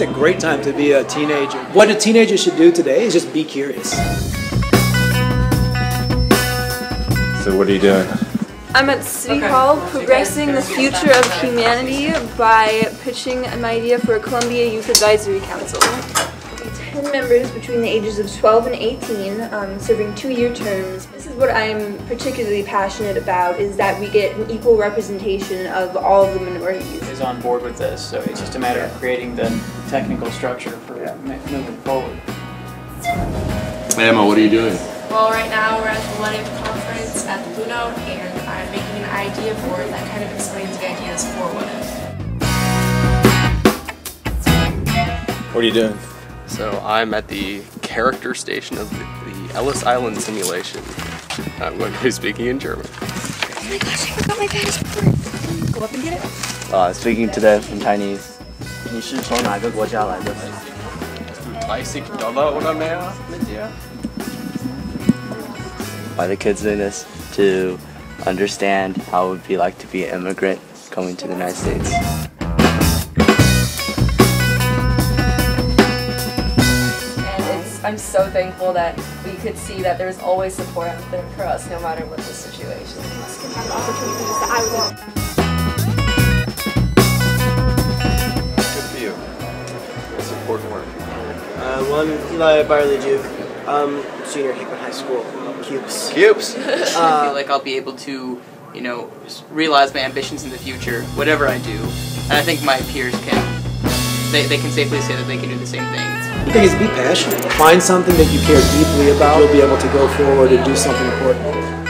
it's a great time to be a teenager. What a teenager should do today is just be curious. So what are you doing? I'm at City Hall progressing the future of humanity by pitching an idea for a Columbia Youth Advisory Council. 10 members between the ages of 12 and 18 um, serving two-year terms. This is what I'm particularly passionate about is that we get an equal representation of all of the minorities. Is on board with this, so it's just a matter of creating the technical structure for moving forward. Hey, Emma, what are you doing? Well, right now we're at the What If conference at the Blue Note, and I'm making an idea board that kind of explains the ideas for What What are you doing? So I'm at the character station of the, the Ellis Island simulation. I'm going to be speaking in German. Oh my gosh, I forgot my passport. Go up and get it. Uh, speaking today in Chinese. 你是从哪个国家来的？ 30 Dollar oder mehr mit dir? Why the kids doing this? To understand how it would be like to be an immigrant coming to the United States. I'm so thankful that we could see that there's always support out there for us no matter what the situation. Us can have opportunities that I want. Good for you. It's important work. Uh, well, I'm Eli Byerly-Duke, um, senior at Hickman High School. Cubes. Cubes. I feel like I'll be able to, you know, realize my ambitions in the future, whatever I do. And I think my peers can, they, they can safely say that they can do the same things. The thing is, be passionate. Find something that you care deeply about. You'll be able to go forward and do something important.